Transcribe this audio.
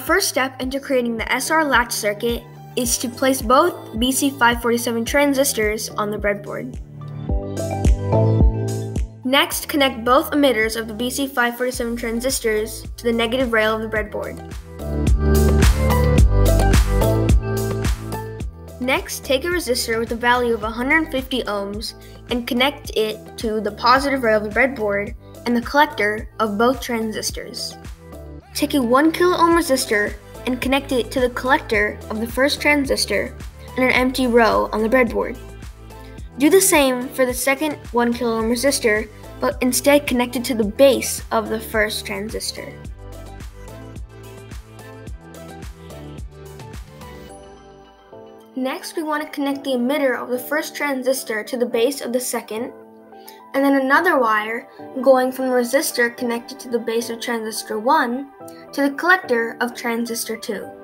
first step into creating the SR latch circuit is to place both BC547 transistors on the breadboard. Next, connect both emitters of the BC547 transistors to the negative rail of the breadboard. Next, take a resistor with a value of 150 ohms and connect it to the positive rail of the breadboard and the collector of both transistors. Take a 1 kilo ohm resistor and connect it to the collector of the first transistor and an empty row on the breadboard. Do the same for the second 1 kilo ohm resistor, but instead connect it to the base of the first transistor. Next, we want to connect the emitter of the first transistor to the base of the second, and then another wire going from the resistor connected to the base of transistor 1 to the collector of transistor 2.